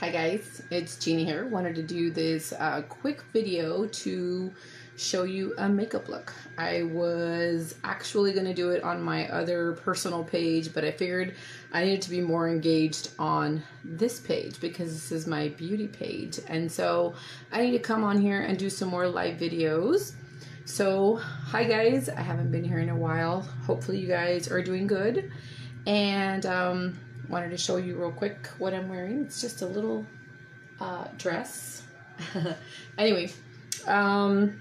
Hi guys, it's Gina here. Wanted to do this uh, quick video to show you a makeup look. I was actually going to do it on my other personal page, but I figured I needed to be more engaged on this page because this is my beauty page. And so I need to come on here and do some more live videos. So, hi guys, I haven't been here in a while. Hopefully you guys are doing good. And um, wanted to show you real quick what I'm wearing. It's just a little uh, dress. anyway, um,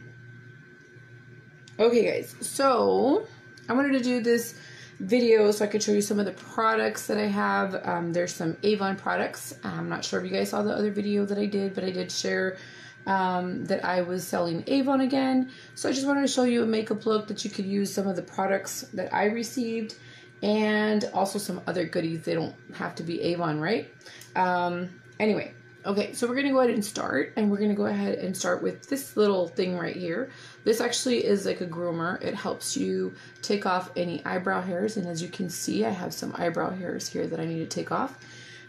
okay guys, so I wanted to do this video so I could show you some of the products that I have. Um, there's some Avon products. I'm not sure if you guys saw the other video that I did, but I did share um, that I was selling Avon again. So I just wanted to show you a makeup look that you could use some of the products that I received and also some other goodies. They don't have to be Avon, right? Um, anyway, okay, so we're to go ahead and start, and we're to go ahead and start with this little thing right here. This actually is like a groomer. It helps you take off any eyebrow hairs, and as you can see, I have some eyebrow hairs here that I need to take off.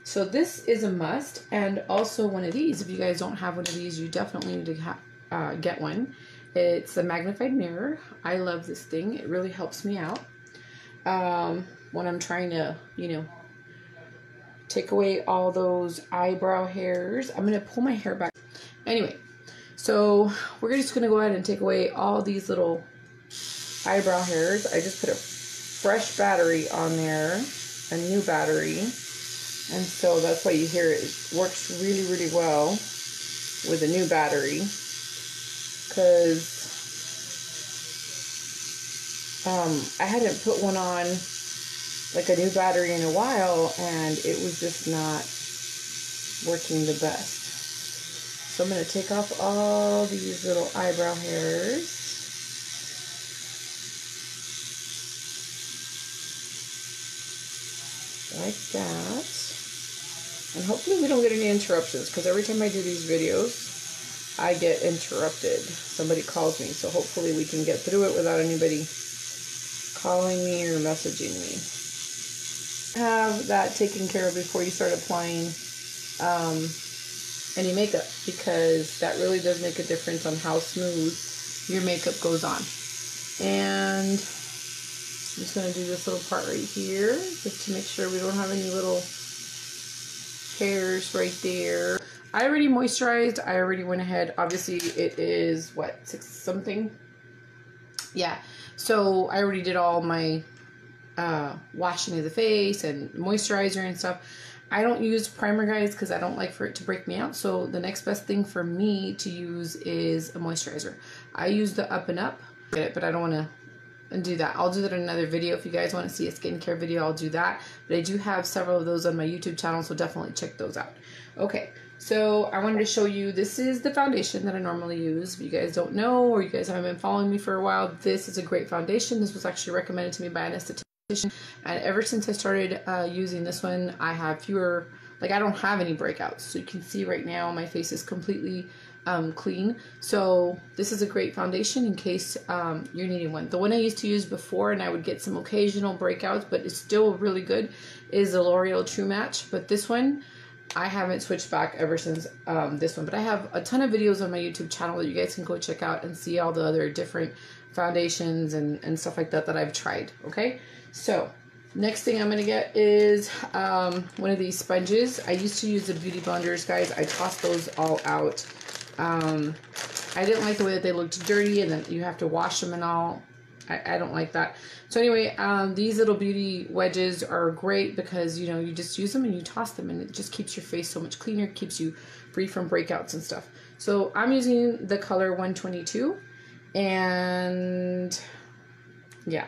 So this is a must, and also one of these. If you guys don't have one of these, you definitely need to uh, get one. It's a magnified mirror. I love this thing. It really helps me out um, when I'm trying to, you know, take away all those eyebrow hairs. I'm going to pull my hair back. Anyway, so we're just going to go ahead and take away all these little eyebrow hairs. I just put a fresh battery on there, a new battery. And so that's why you hear it, it works really, really well with a new battery. Because um, I hadn't put one on like a new battery in a while and it was just not working the best. So I'm going to take off all these little eyebrow hairs. Like that. And hopefully we don't get any interruptions because every time I do these videos, I get interrupted. Somebody calls me, so hopefully we can get through it without anybody calling me or messaging me. Have that taken care of before you start applying um, any makeup because that really does make a difference on how smooth your makeup goes on. And I'm just going to do this little part right here just to make sure we don't have any little hairs right there. I already moisturized. I already went ahead. Obviously, it is, what, six something? Yeah. So I already did all my uh, washing of the face and moisturizer and stuff. I don't use primer guys because I don't like for it to break me out. So the next best thing for me to use is a moisturizer. I use the Up and Up, but I don't want to do that. I'll do that in another video. If you guys want to see a skincare video, I'll do that. But I do have several of those on my YouTube channel, so definitely check those out. Okay, so I wanted to show you, this is the foundation that I normally use. If you guys don't know or you guys haven't been following me for a while, this is a great foundation. This was actually recommended to me by an esthetician. And ever since I started uh, using this one, I have fewer, like I don't have any breakouts. So you can see right now my face is completely um, clean. So this is a great foundation in case um, you're needing one. The one I used to use before and I would get some occasional breakouts, but it's still really good, is the L'Oreal True Match. But this one, I haven't switched back ever since um, this one, but I have a ton of videos on my YouTube channel that you guys can go check out and see all the other different foundations and, and stuff like that that I've tried, okay? So, next thing I'm going to get is um, one of these sponges. I used to use the Beauty Blenders, guys. I tossed those all out. Um, I didn't like the way that they looked dirty and then you have to wash them and all. I, I don't like that. So anyway, um, these little beauty wedges are great because, you know, you just use them and you toss them and it just keeps your face so much cleaner, keeps you free from breakouts and stuff. So I'm using the color 122 and yeah.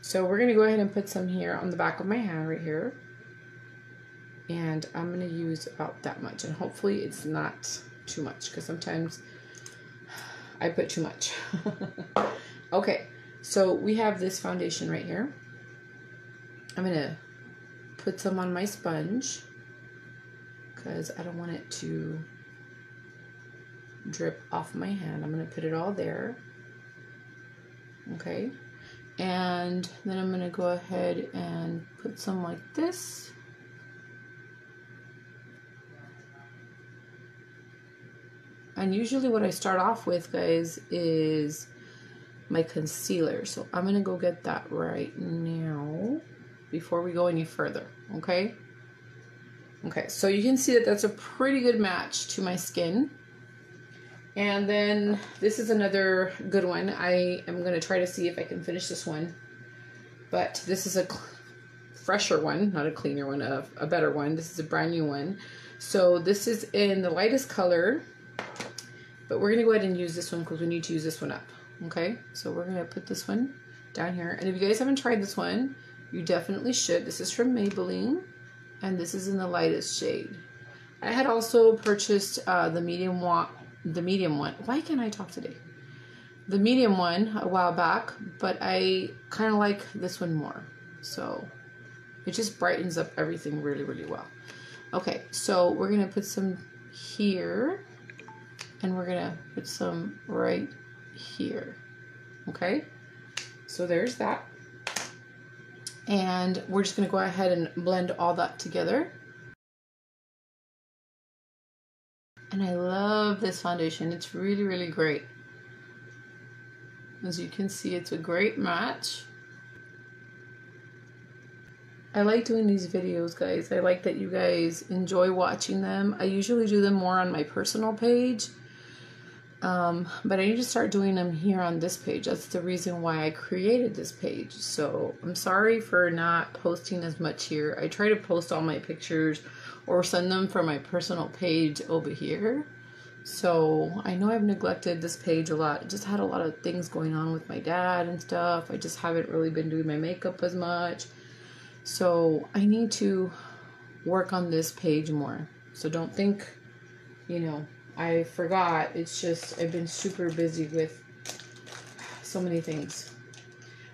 So we're going to go ahead and put some here on the back of my hand right here. And I'm going to use about that much and hopefully it's not too much because sometimes I put too much. Okay, so we have this foundation right here. I'm going to put some on my sponge because I don't want it to drip off my hand. I'm going to put it all there. Okay, and then I'm going to go ahead and put some like this. And usually what I start off with, guys, is my concealer. So I'm going to go get that right now before we go any further, okay? Okay, so you can see that that's a pretty good match to my skin. And then this is another good one. I am going to try to see if I can finish this one. But this is a fresher one, not a cleaner one, a, a better one. This is a brand new one. So this is in the lightest color. But we're going to go ahead and use this one because we need to use this one up. Okay, so we're to put this one down here. And if you guys haven't tried this one, you definitely should. This is from Maybelline. And this is in the lightest shade. I had also purchased uh, the medium one the medium one. Why can't I talk today? The medium one a while back, but I kind of like this one more. So it just brightens up everything really, really well. Okay, so we're to put some here and we're to put some right here. Okay, so there's that. And we're just going to go ahead and blend all that together. And I love this foundation. It's really, really great. As you can see, it's a great match. I like doing these videos, guys. I like that you guys enjoy watching them. I usually do them more on my personal page. Um, but I need to start doing them here on this page. That's the reason why I created this page. So I'm sorry for not posting as much here. I try to post all my pictures or send them from my personal page over here. So I know I've neglected this page a lot. I just had a lot of things going on with my dad and stuff. I just haven't really been doing my makeup as much. So I need to work on this page more. So don't think, you know, I forgot. It's just I've been super busy with so many things.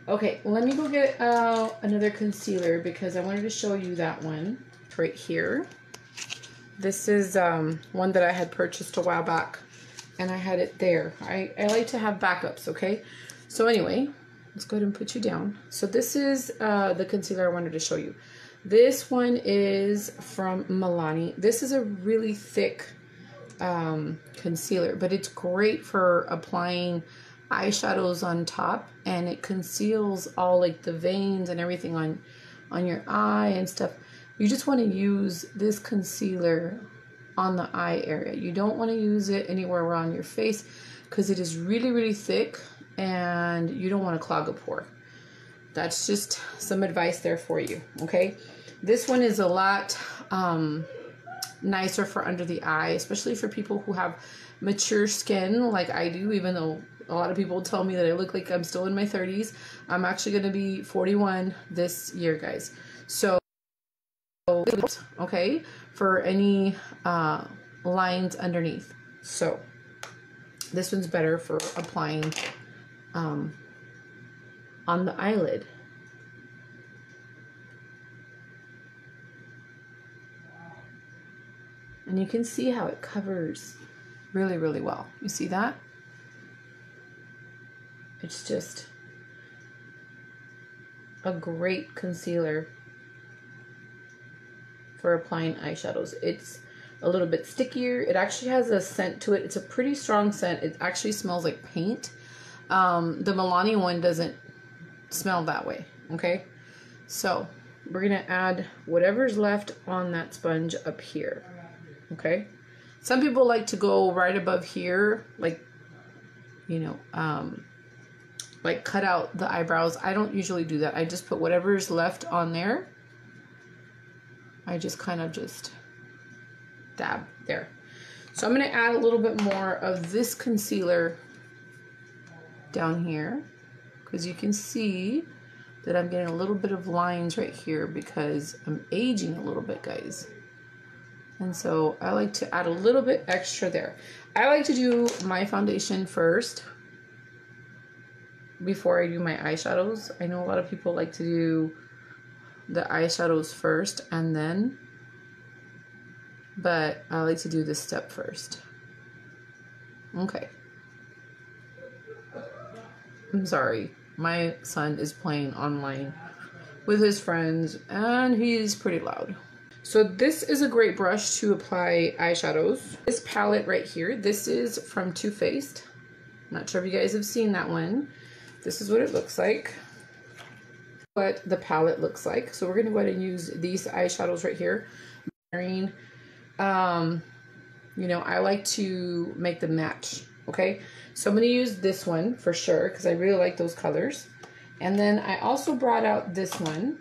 Okay, let me go get uh, another concealer because I wanted to show you that one right here. This is um, one that I had purchased a while back and I had it there. I, I like to have backups, okay? So anyway, let's go ahead and put you down. So this is uh, the concealer I wanted to show you. This one is from Milani. This is a really thick um, concealer, but it's great for applying eyeshadows on top and it conceals all like the veins and everything on on your eye and stuff you just want to use this concealer on the eye area. You don't want to use it anywhere around your face because it is really, really thick and you don't want to clog a pore. That's just some advice there for you, okay? This one is a lot um, nicer for under the eye, especially for people who have mature skin like I do, even though a lot of people tell me that I look like I'm still in my 30s. I'm actually going to be 41 this year, guys. So okay, for any uh, lines underneath. So this one's better for applying um, on the eyelid. And you can see how it covers really, really well. You see that? It's just a great concealer for applying eyeshadows. It's a little bit stickier. It actually has a scent to it. It's a pretty strong scent. It actually smells like paint. Um, the Milani one doesn't smell that way, okay? So we're going to add whatever's left on that sponge up here, okay? Some people like to go right above here, like, you know, um, like cut out the eyebrows. I don't usually do that. I just put whatever's left on there I just kind of just dab there. So I'm going to add a little bit more of this concealer down here because you can see that I'm getting a little bit of lines right here because I'm aging a little bit, guys. And so I like to add a little bit extra there. I like to do my foundation first before I do my eyeshadows. I know a lot of people like to do the eyeshadows first and then but I like to do this step first okay I'm sorry my son is playing online with his friends and he's pretty loud So this is a great brush to apply eyeshadows. This palette right here, this is from Too Faced. I'm not sure if you guys have seen that one. This is what it looks like. What the palette looks like. So we're going to go ahead and use these eyeshadows right here. Um, you know, I like to make them match. Okay. So I'm going to use this one for sure because I really like those colors. And then I also brought out this one.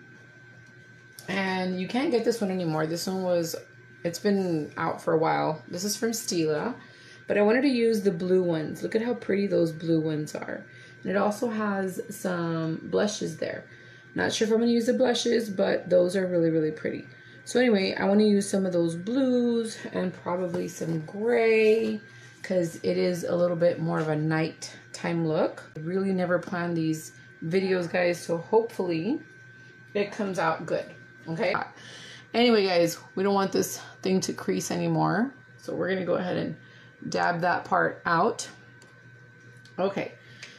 And you can't get this one anymore. This one was, it's been out for a while. This is from Stila. But I wanted to use the blue ones. Look at how pretty those blue ones are. And it also has some blushes there. Not sure if I'm going to use the blushes, but those are really, really pretty. So anyway, I want to use some of those blues and probably some gray because it is a little bit more of a nighttime look. I really never planned these videos, guys, so hopefully it comes out good, okay? Anyway, guys, we don't want this thing to crease anymore, so we're going to go ahead and dab that part out. Okay,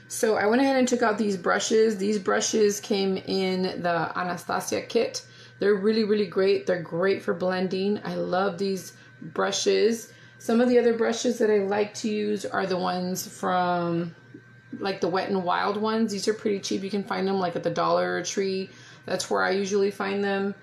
so I went ahead and took out these brushes. These brushes came in the Anastasia kit. They're really, really great. They're great for blending. I love these brushes. Some of the other brushes that I like to use are the ones from like the Wet and Wild ones. These are pretty cheap. You can find them like at the Dollar Tree. That's where I usually find them.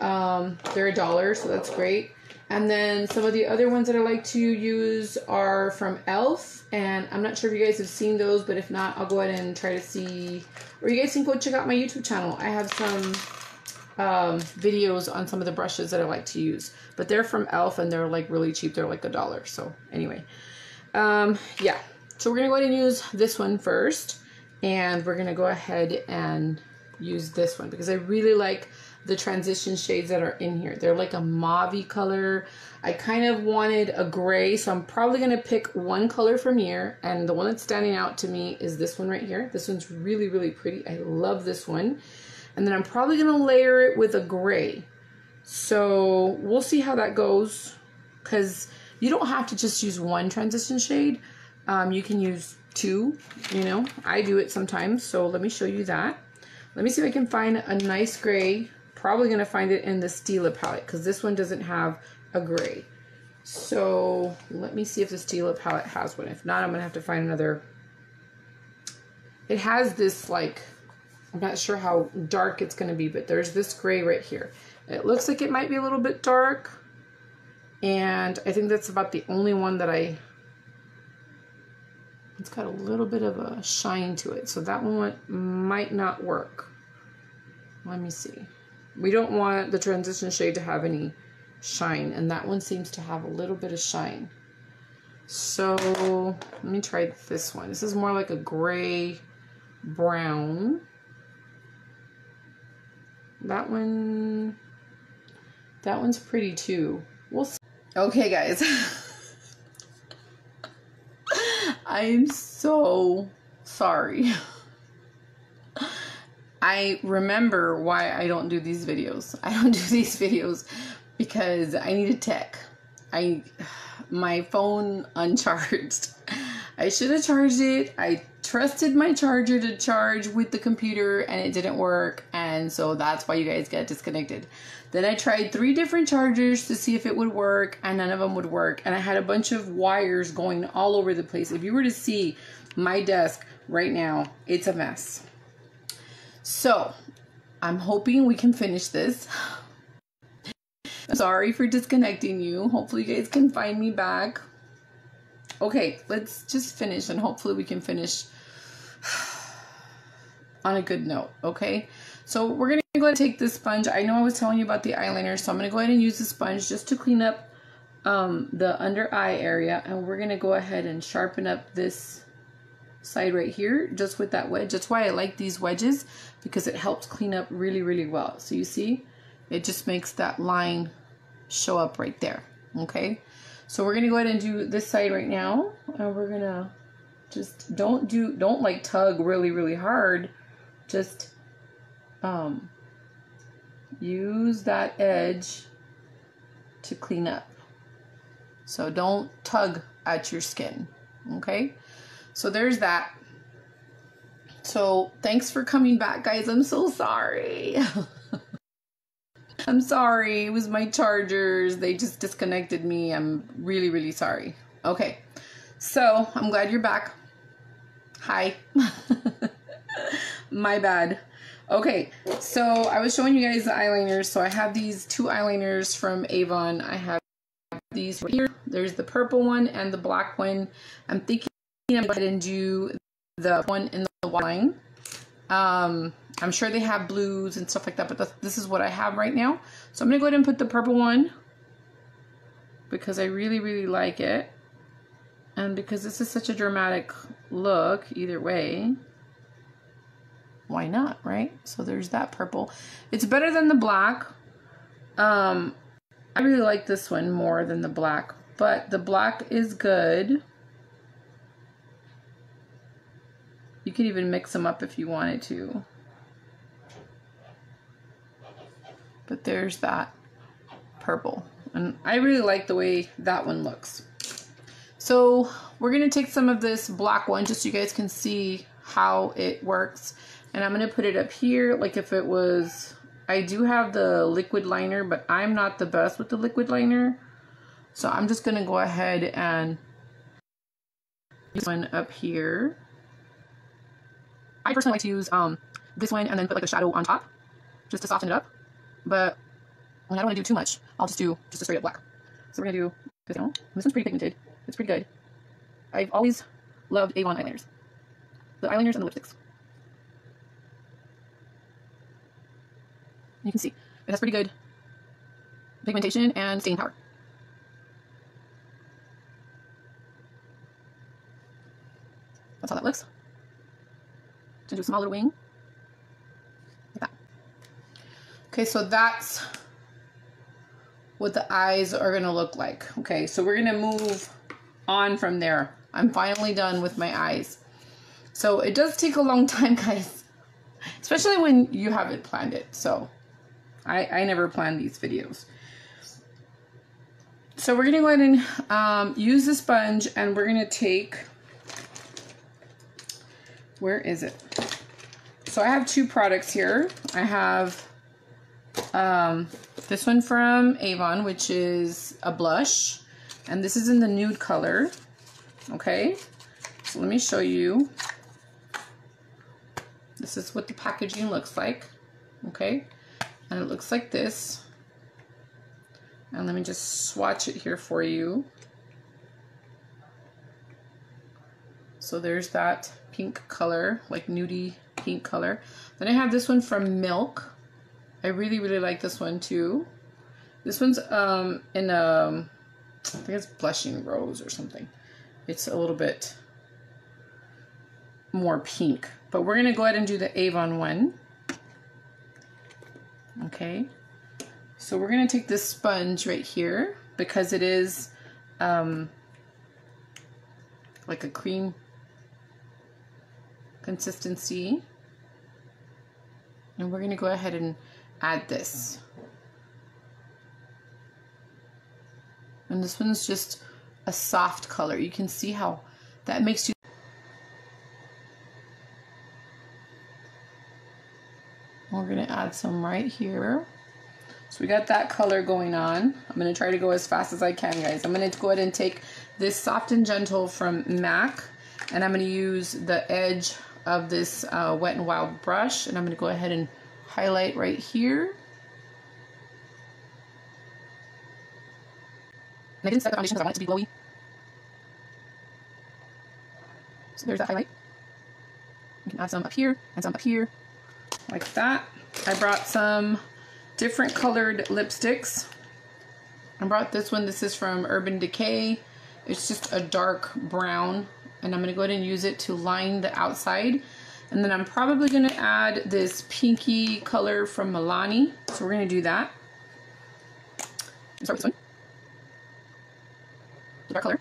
Um, they're a dollar, so that's great. And then some of the other ones that I like to use are from e.l.f. And I'm not sure if you guys have seen those, but if not, I'll go ahead and try to see. Or you guys can go check out my YouTube channel. I have some um, videos on some of the brushes that I like to use. But they're from e.l.f. and they're like really cheap. They're like a dollar. So anyway, um, yeah. So we're going to go ahead and use this one first. And we're going to go ahead and use this one because I really like the transition shades that are in here. They're like a mauve color. I kind of wanted a gray, so I'm probably going to pick one color from here. And the one that's standing out to me is this one right here. This one's really, really pretty. I love this one. And then I'm probably going to layer it with a gray. So we'll see how that goes because you don't have to just use one transition shade. Um, you can use two, you know. I do it sometimes, so let me show you that. Let me see if I can find a nice gray Probably going to find it in the Stila palette because this one doesn't have a gray. So let me see if the Stila palette has one. If not, I'm going to have to find another. It has this like, I'm not sure how dark it's going to be, but there's this gray right here. It looks like it might be a little bit dark. And I think that's about the only one that I, it's got a little bit of a shine to it. So that one might not work. Let me see. We don't want the transition shade to have any shine, and that one seems to have a little bit of shine. So let me try this one. This is more like a gray brown. That one, that one's pretty too. We'll see. Okay, guys. I'm so sorry. I remember why I don't do these videos. I don't do these videos because I need a tech. I my phone uncharged. I should have charged it. I trusted my charger to charge with the computer and it didn't work and so that's why you guys get disconnected. Then I tried three different chargers to see if it would work and none of them would work and I had a bunch of wires going all over the place. If you were to see my desk right now, it's a mess. So, I'm hoping we can finish this. Sorry for disconnecting you. Hopefully you guys can find me back. Okay, let's just finish and hopefully we can finish on a good note, okay? So we're going to go ahead and take this sponge. I know I was telling you about the eyeliner, so I'm going to go ahead and use the sponge just to clean up um, the under eye area. And we're going to go ahead and sharpen up this side right here just with that wedge. That's why I like these wedges because it helps clean up really, really well. So you see, it just makes that line show up right there. Okay. So we're going to go ahead and do this side right now. And we're going to just don't do, don't like tug really, really hard. Just um, use that edge to clean up. So don't tug at your skin. Okay. So there's that. So thanks for coming back, guys. I'm so sorry. I'm sorry. It was my chargers. They just disconnected me. I'm really, really sorry. Okay. So, I'm glad you're back. Hi. my bad. Okay, so I was showing you guys the eyeliners. So I have these two eyeliners from Avon. I have these right here. There's the purple one and the black one. I'm thinking I'm going to go ahead and do the one in the line. Um, I'm sure they have blues and stuff like that, but this is what I have right now. So I'm going to go ahead and put the purple one because I really, really like it. And because this is such a dramatic look, either way, why not, right? So there's that purple. It's better than the black. Um, I really like this one more than the black, but the black is good. You could even mix them up if you wanted to. But there's that purple. And I really like the way that one looks. So we're going to take some of this black one just so you guys can see how it works. And I'm going to put it up here like if it was... I do have the liquid liner, but I'm not the best with the liquid liner. So I'm just going to go ahead and use one up here. I personally like to use um, this one and then put like a shadow on top just to soften it up. But when I don't want to do too much, I'll just do just a straight up black. So we're going to do this one. This one's pretty pigmented. It's pretty good. I've always loved Avon eyeliners. The eyeliners and the lipsticks. You can see it has pretty good pigmentation and staying power. That's how that looks. To do a small little wing. Like that. Okay, so that's what the eyes are to look like. Okay, so we're to move on from there. I'm finally done with my eyes. So it does take a long time, guys. Especially when you haven't planned it. So I, I never plan these videos. So we're to go ahead and um, use the sponge and we're to take, where is it? So I have two products here. I have um, this one from Avon, which is a blush. And this is in the nude color. Okay. So let me show you. This is what the packaging looks like. Okay and it looks like this and let me just swatch it here for you so there's that pink color like nudie pink color. Then I have this one from Milk. I really really like this one too. This one's um in a um, think it's blushing rose or something. It's a little bit more pink but we're gonna go ahead and do the Avon one. Okay? So we're gonna take this sponge right here because it is um, like a cream consistency. And we're gonna go ahead and add this. And this one's just a soft color. You can see how that makes you We're going to add some right here. So we got that color going on. I'm going to try to go as fast as I can, guys. I'm going to go ahead and take this Soft and Gentle from MAC, and I'm going to use the edge of this uh, Wet n Wild brush, and I'm going to go ahead and highlight right here. And I didn't set the foundation because I want it to be glowy. So there's that highlight. You can add some up here and some up here like that. I brought some different colored lipsticks. I brought this one. This is from Urban Decay. It's just a dark brown. And I'm going to go ahead and use it to line the outside. And then I'm probably going to add this pinky color from Milani. So we're going to do that. Start with this one. Dark color.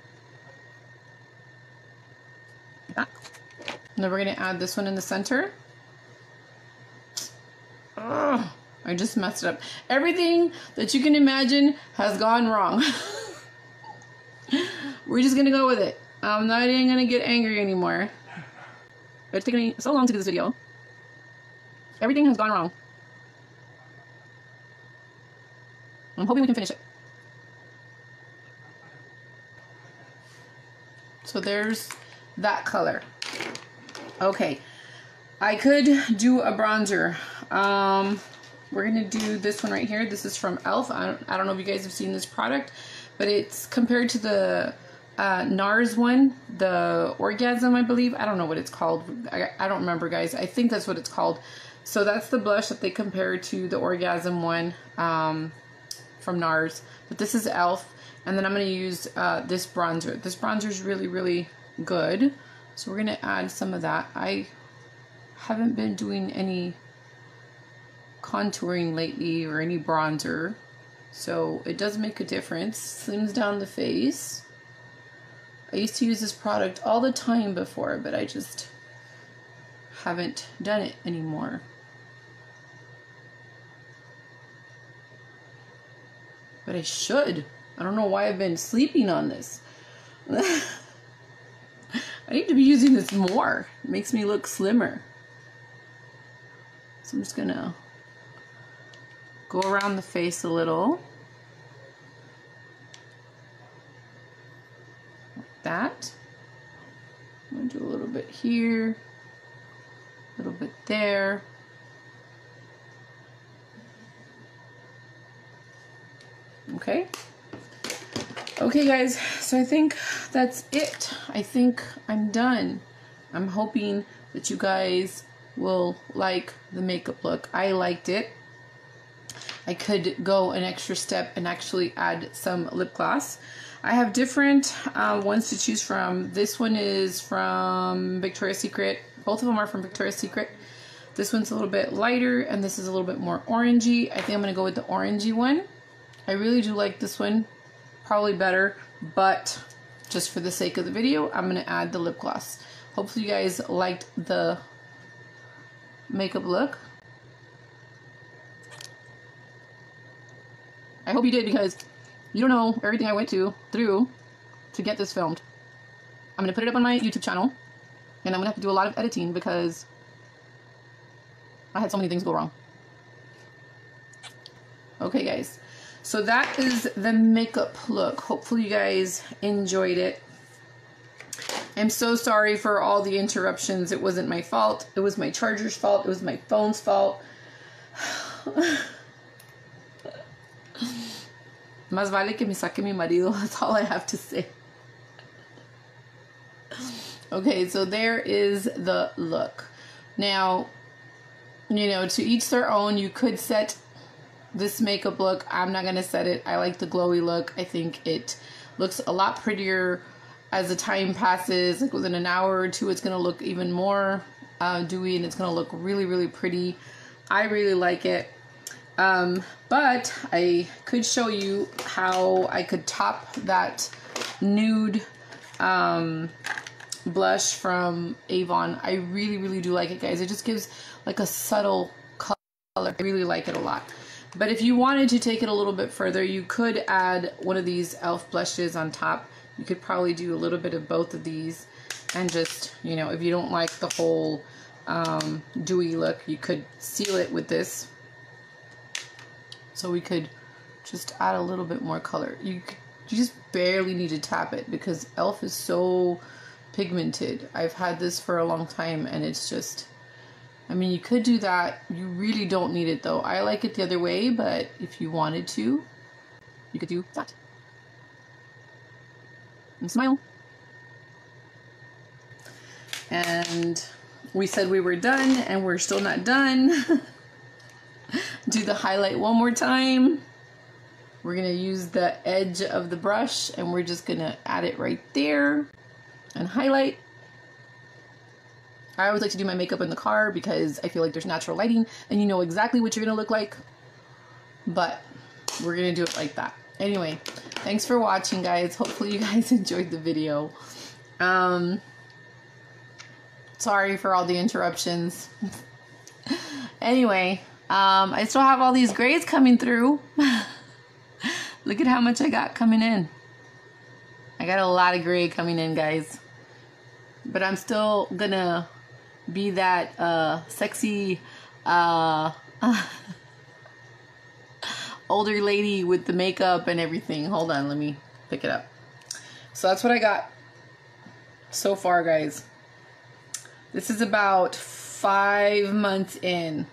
Like that. And then we're going to add this one in the center. Ugh, I just messed it up. Everything that you can imagine has gone wrong. We're just gonna go with it. I'm not even gonna get angry anymore. It's taken me so long to do this video. Everything has gone wrong. I'm hoping we can finish it. So there's that color. Okay, I could do a bronzer. Um, we're gonna do this one right here. This is from e.l.f. I don't, I don't know if you guys have seen this product, but it's compared to the uh, NARS one, the Orgasm, I believe. I don't know what it's called. I, I don't remember, guys. I think that's what it's called. So that's the blush that they compare to the Orgasm one um, from NARS. But this is e.l.f. And then I'm going to use uh, this bronzer. This bronzer is really, really good. So we're going to add some of that. I haven't been doing any contouring lately or any bronzer. So it does make a difference. Slims down the face. I used to use this product all the time before, but I just haven't done it anymore. But I should. I don't know why I've been sleeping on this. I need to be using this more. It makes me look slimmer. So I'm just gonna go around the face a little. That. I'm gonna do a little bit here, a little bit there. Okay. Okay, guys, so I think that's it. I think I'm done. I'm hoping that you guys will like the makeup look. I liked it. I could go an extra step and actually add some lip gloss. I have different uh, ones to choose from. This one is from Victoria's Secret. Both of them are from Victoria's Secret. This one's a little bit lighter and this is a little bit more orangey. I think I'm going to go with the orangey one. I really do like this one. Probably better, but just for the sake of the video, I'm going to add the lip gloss. Hopefully you guys liked the makeup look. I hope you did because you don't know everything I went to through to get this filmed. I'm to put it up on my YouTube channel and I'm to have to do a lot of editing because I had so many things go wrong. Okay guys, so that is the makeup look. Hopefully you guys enjoyed it. I'm so sorry for all the interruptions. It wasn't my fault. It was my charger's fault. It was my phone's fault. Más vale que me saque mi marido. That's all I have to say. Okay, so there is the look. Now, you know, to each their own. You could set this makeup look. I'm not going to set it. I like the glowy look. I think it looks a lot prettier as the time passes. Like within an hour or two, it's going to look even more uh, dewy and it's going to look really, really pretty. I really like it. Um, but I could show you how I could top that nude um, blush from Avon. I really, really do like it, guys. It just gives like a subtle color. I really like it a lot. But if you wanted to take it a little bit further, you could add one of these e.l.f. blushes on top. You could probably do a little bit of both of these. And just, you know, if you don't like the whole um, dewy look, you could seal it with this so we could just add a little bit more color. You, you just barely need to tap it because e.l.f. is so pigmented. I've had this for a long time and it's just, I mean, you could do that. You really don't need it though. I like it the other way, but if you wanted to, you could do that. And smile. And we said we were done and we're still not done. do the highlight one more time. We're going to use the edge of the brush and we're just going to add it right there and highlight. I always like to do my makeup in the car because I feel like there's natural lighting and you know exactly what you're going to look like. But we're going to do it like that. Anyway, thanks for watching, guys. Hopefully you guys enjoyed the video. Um, sorry for all the interruptions. anyway, um, I still have all these grays coming through. Look at how much I got coming in. I got a lot of gray coming in, guys. But I'm still gonna be that uh, sexy uh, older lady with the makeup and everything. Hold on, let me pick it up. So that's what I got so far, guys. This is about five months in.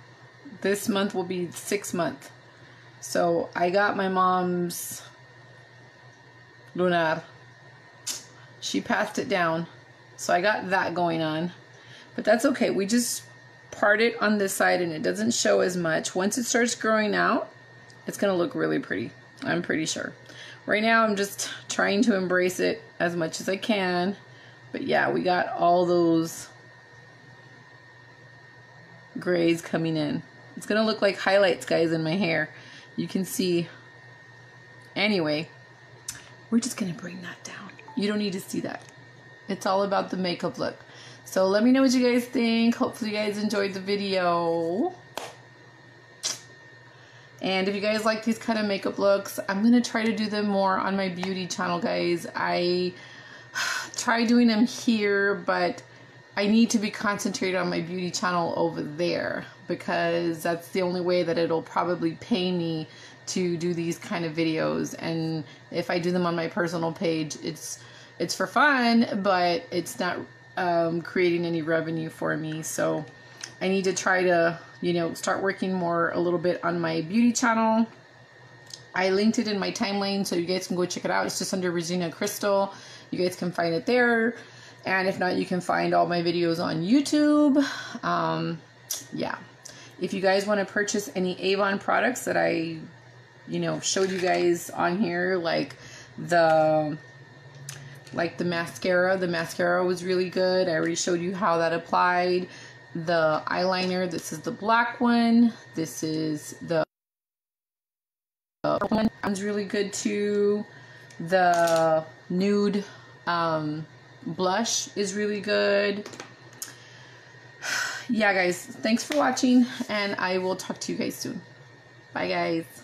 This month will be six month. So I got my mom's lunar. She passed it down. So I got that going on. But that's okay. We just part it on this side and it doesn't show as much. Once it starts growing out, it's going to look really pretty. I'm pretty sure. Right now I'm just trying to embrace it as much as I can. But yeah, we got all those grays coming in. It's going to look like highlights, guys, in my hair. You can see. Anyway, we're just going to bring that down. You don't need to see that. It's all about the makeup look. So let me know what you guys think. Hopefully you guys enjoyed the video. And if you guys like these kind of makeup looks, I'm going to try to do them more on my beauty channel, guys. I try doing them here, but I need to be concentrated on my beauty channel over there because that's the only way that it'll probably pay me to do these kind of videos. And if I do them on my personal page, it's it's for fun, but it's not um, creating any revenue for me. So I need to try to, you know, start working more a little bit on my beauty channel. I linked it in my timeline so you guys can go check it out. It's just under Regina Crystal. You guys can find it there. And if not, you can find all my videos on YouTube. Um, yeah. If you guys want to purchase any Avon products that I, you know, showed you guys on here, like the like the mascara. The mascara was really good. I already showed you how that applied. The eyeliner, this is the black one. This is the one. One's really good too. The nude um, blush is really good. Yeah, guys, thanks for watching, and I will talk to you guys soon. Bye, guys.